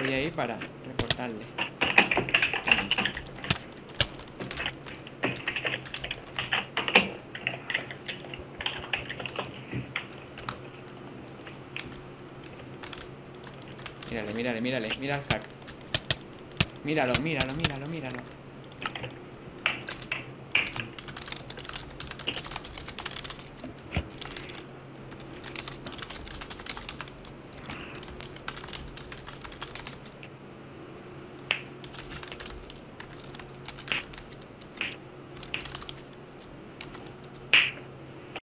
voy a ir para reportarle. Mírale, mírale, mírale, mira al hack. Míralo, míralo, míralo, míralo.